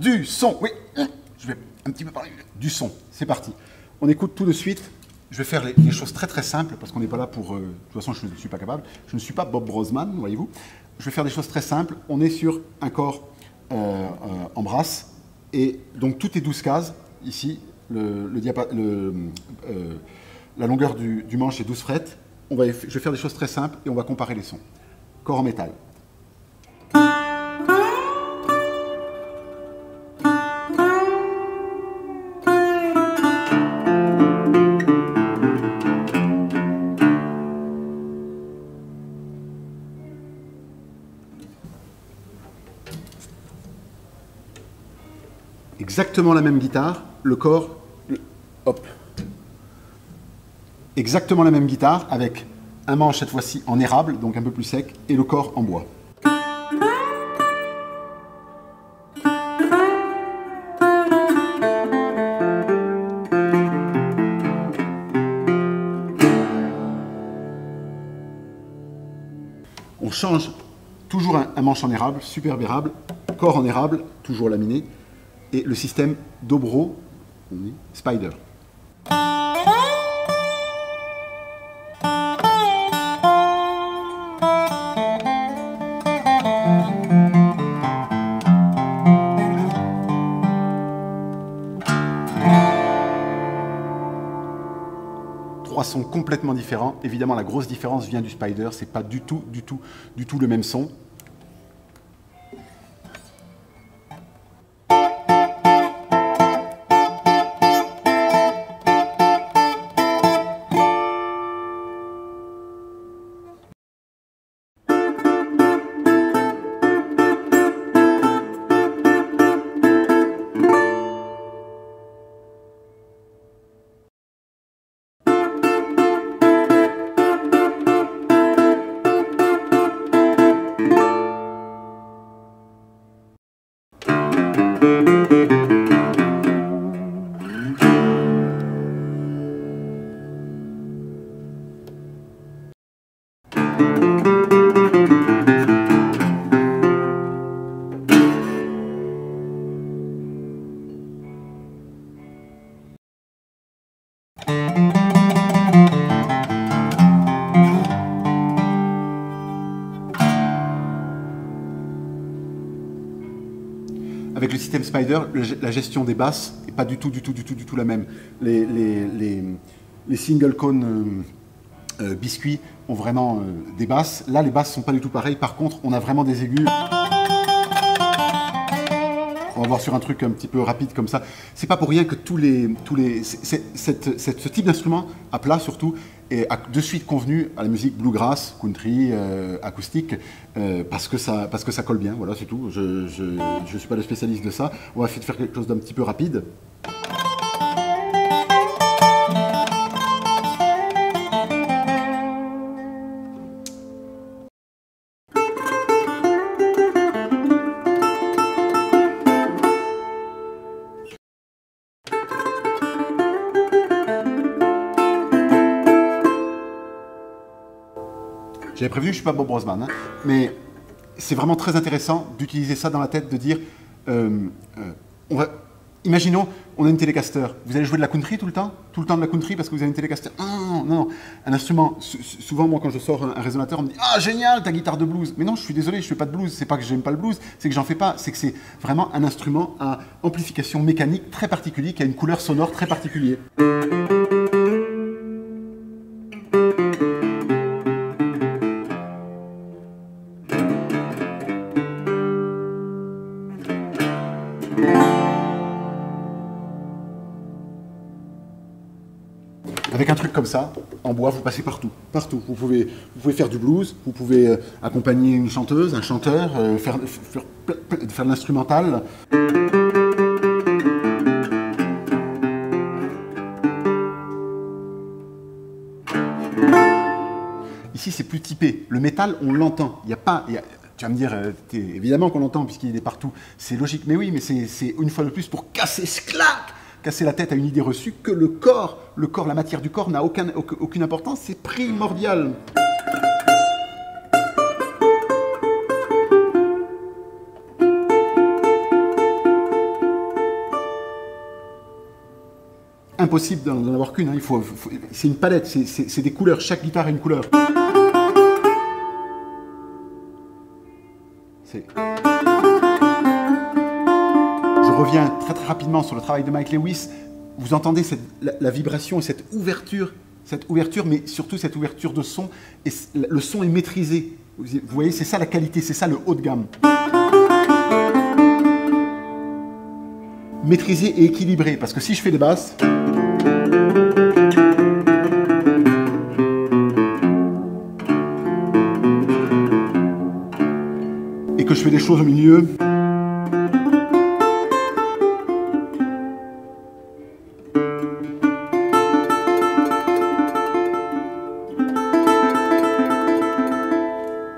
du son. Oui, je vais un petit peu parler du son. C'est parti. On écoute tout de suite. Je vais faire les, choses très très simples parce qu'on n'est pas là pour. euh, de toute façon, je ne suis pas capable. Je ne suis pas Bob Brosman, voyez-vous. Je vais faire des choses très simples. On est sur un corps euh, euh, en brasse et donc tout est 12 cases. Ici, le, le la longueur du, du manche est 12 frettes. On va, je vais faire des choses très simples et on va comparer les sons. Corps en métal. Exactement la même guitare, le corps, hop. Exactement la même guitare avec un manche cette fois-ci en érable, donc un peu plus sec, et le corps en bois. On change toujours un, manche en érable, superbe érable, corps en érable, toujours laminé, et le système Dobro, Spider. Sons complètement différents. Évidemment, la grosse différence vient du Spider. C'est pas du tout, du tout, du tout le même son. Avec le système Spider, la gestion des basses n'est pas du tout, du tout, du tout, du tout la même. Les single cone euh, euh, biscuits ont vraiment euh, des basses. Là, les basses sont pas du tout pareilles. Par contre, on a vraiment des aigus. On va voir sur un truc un petit peu rapide comme ça. C'est pas pour rien que tous les, tous les, ce type d'instrument à plat surtout est de suite convenu à la musique bluegrass, country, euh, acoustique, euh, parce que ça, parce que colle bien. Voilà, c'est tout. Je, je, je suis pas le spécialiste de ça. On va essayer de faire quelque chose d'un petit peu rapide. J'avais prévenu, je suis pas Bob Brosman, hein, mais c'est vraiment très intéressant d'utiliser ça dans la tête, de dire, euh, euh, on va, imaginons, on a une télécaster. Vous allez jouer de la country tout le temps, tout le temps de la country parce que vous avez une télécaster? Non, non, non, un instrument. sou- sou- Souvent, moi, quand je sors un, résonateur, on me dit, ah génial, ta guitare de blues. Mais non, je suis désolé, je fais pas de blues. C'est pas que j'aime pas le blues, c'est que j'en fais pas. C'est que c'est vraiment un instrument à amplification mécanique très particulier, qui a une couleur sonore très particulière. Avec un truc comme ça, en bois, vous passez partout. Partout. Vous pouvez, vous pouvez faire du blues, vous pouvez euh, accompagner une chanteuse, un chanteur, euh, faire, faire, de l'instrumental. Ici, c'est plus typé. Le métal, on l'entend. Il a pas. Tu vas me dire, euh, évidemment qu'on l'entend puisqu'il est partout. C'est logique, mais oui, mais c'est une fois de plus pour casser ce claque casser la tête à une idée reçue que le corps, le corps, la matière du corps n'a aucune importance, c'est primordial. Impossible d'en avoir qu'une, hein. faut, c'est une palette, c'est des couleurs, chaque guitare a une couleur. Je reviens très très rapidement sur le travail de Mike Lewis. Vous entendez cette- la, vibration et cette ouverture, cette ouverture, mais surtout cette ouverture de son. Et le son est maîtrisé. Vous vous voyez, c'est ça la qualité, c'est ça le haut de gamme. Maîtrisé et équilibré, parce que si je fais des basses, que je fais des choses au milieu,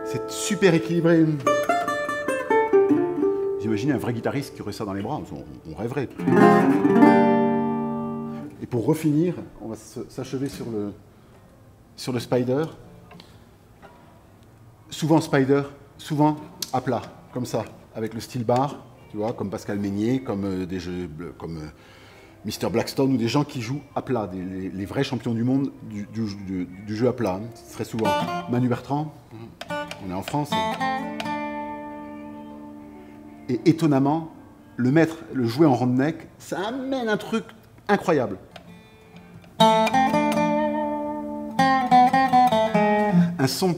c'est super équilibré. Vous imaginez un vrai guitariste qui aurait ça dans les bras, on, rêverait. Et pour refinir, on va s'achever sur le, sur le Spider. Souvent Spider, souvent à plat, comme ça, avec le style bar, tu vois, comme Pascal Meignier, comme euh, euh, Mr. Blackstone, ou des gens qui jouent à plat, les, vrais champions du monde du, jeu à plat. serait souvent Manu Bertrand, on est en France. Et étonnamment, le mettre, le jouer en neck, ça amène un truc incroyable. Un son,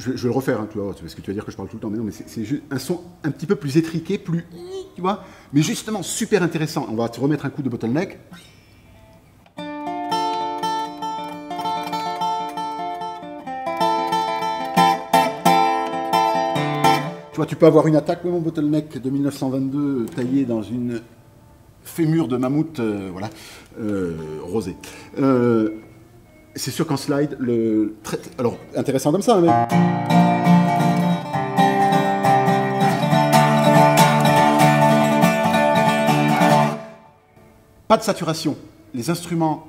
je, vais- le refaire, hein, tu vois, parce que tu vas dire que je parle tout le temps, mais non, mais c'est- juste un son un petit peu plus étriqué, plus, tu vois, mais justement super intéressant. On va te remettre un coup de bottleneck. Tu vois, tu peux avoir une attaque, en bottleneck de 1922, taillée dans une fémur de mammouth, euh, voilà, euh, rosé. Euh, c'est sûr qu'en slide, le alors intéressant comme ça, hein, mais pas de saturation. Les instruments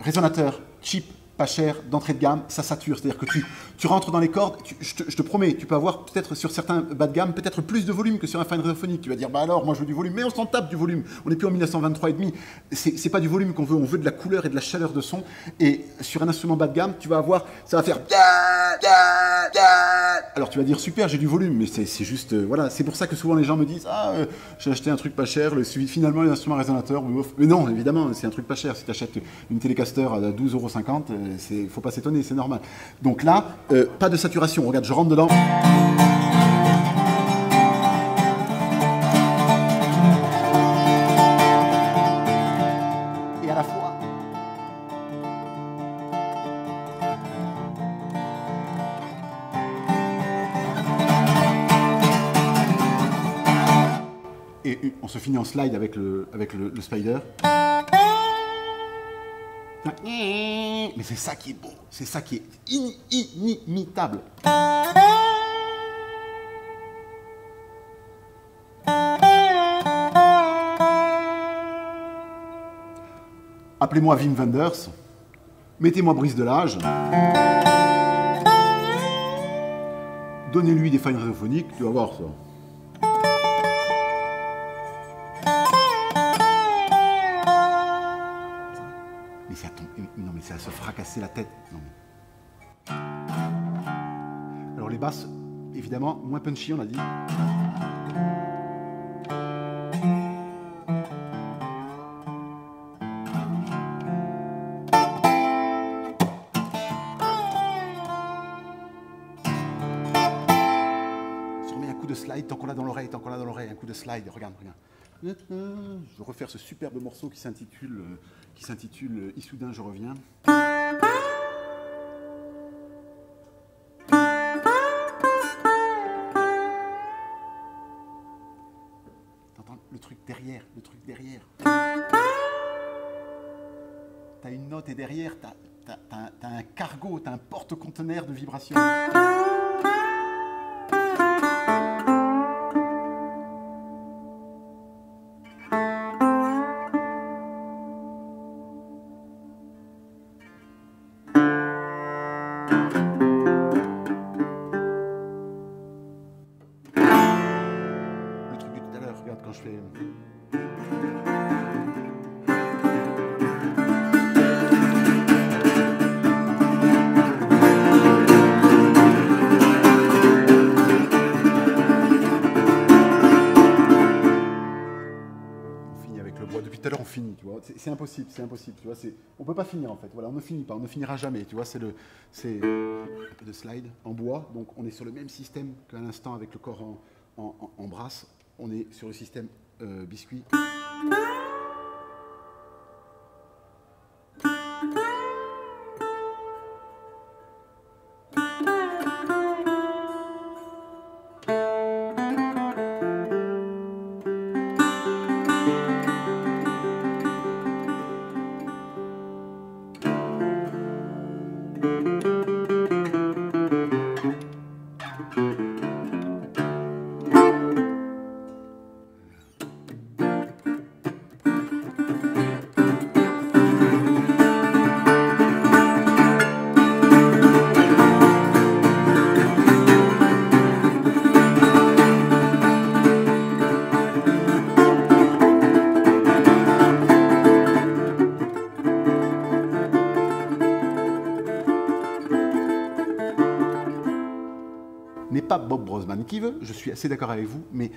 résonateurs cheap, pas cher, d'entrée de gamme, ça sature. C'est-à-dire que tu, tu rentres dans les cordes, je, te, promets, tu peux avoir peut-être sur certains bas de gamme, peut-être plus de volume que sur un fine radiophonique. Tu vas dire, bah alors, moi je veux du volume, mais on s'en tape du volume. On n'est plus en 1923 et demi. C'est pas du volume qu'on veut, on veut de la couleur et de la chaleur de son. Et sur un instrument bas de gamme, tu vas avoir, ça va faire. Alors tu vas dire super, j'ai du volume, mais c'est juste, euh, voilà, c'est pour ça que souvent les gens me disent, ah, euh, j'ai acheté un truc pas cher, le, finalement les instruments résonateurs, mais non, évidemment, c'est un truc pas cher. Si tu achètes une Telecaster à 12,50€, il faut pas s'étonner, c'est normal. Donc là, euh, pas de saturation. Regarde, je rentre dedans. Et à la fois. Et on se finit en slide avec le, avec le, le spider. Mais c'est ça qui est beau, c'est ça qui est in- inimitable. Appelez-moi Wim Wenders, mettez-moi Brice Delage, donnez-lui des fines radiophoniques, tu vas voir ça. Fracasser la tête. Non, Alors, les basses, évidemment, moins punchy, on l'a dit. Remets un coup de slide tant qu'on l'a dans l'oreille, tant qu'on l'a dans l'oreille, un coup de slide, regarde, regarde. Je vais refaire ce superbe morceau qui s'intitule euh, qui s'intitule euh, Issoudun, je reviens. Et derrière, t'as- t'as un- cargo, t'as un porte-conteneur de vibrations. Impossible, c'est impossible. Tu vois, c'est, on peut pas finir en fait. Voilà, on ne finit pas, on ne finira jamais. Tu vois, c'est le, c'est de slide en bois. Donc on est sur le même système qu'à l'instant avec le corps en, en, en brasse. On est sur le système euh, biscuit. N'est pas Bob Brosman qui veut, je suis assez d'accord avec vous, mais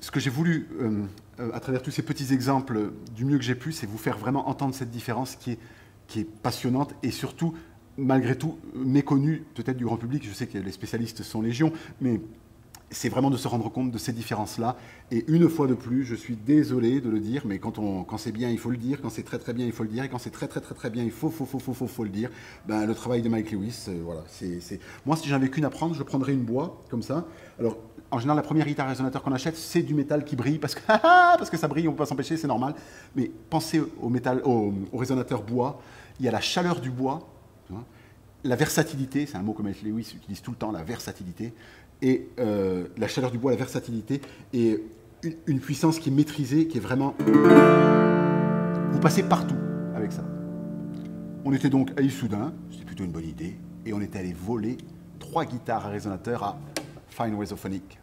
ce que j'ai voulu, euh, euh, à travers tous ces petits exemples, du mieux que j'ai pu, c'est vous faire vraiment entendre cette différence qui est, qui est passionnante et surtout, malgré tout, méconnue peut-être du grand public. Je sais que les spécialistes sont légion, mais c'est vraiment de se rendre compte de ces différences-là. Et une fois de plus, je suis désolé de le dire, mais quand, on, quand c'est bien, il faut le dire. Quand c'est très très bien, il faut le dire. Et quand c'est très très très très bien, il faut, faut, faut, faut, faut, faut le dire. Ben, le travail de Mike Lewis, euh, voilà. c'est Moi, si j'avais qu'une à prendre, je prendrais une bois, comme ça. Alors, en général, la première guitare résonateur qu'on achète, c'est du métal qui brille, parce que, parce que ça brille, on ne peut pas s'empêcher, c'est normal. Mais pensez au, métal, au, résonateur bois. Il y a la chaleur du bois, la versatilité, c'est un mot que Mike Lewis utilise tout le temps, la versatilité et euh, la chaleur du bois, la versatilité, et une, puissance qui est maîtrisée, qui est vraiment... Vous passez partout avec ça. On était donc à Issoudun, c'était plutôt une bonne idée, et on était allé voler trois guitares à résonateur à Fine Wasophonic.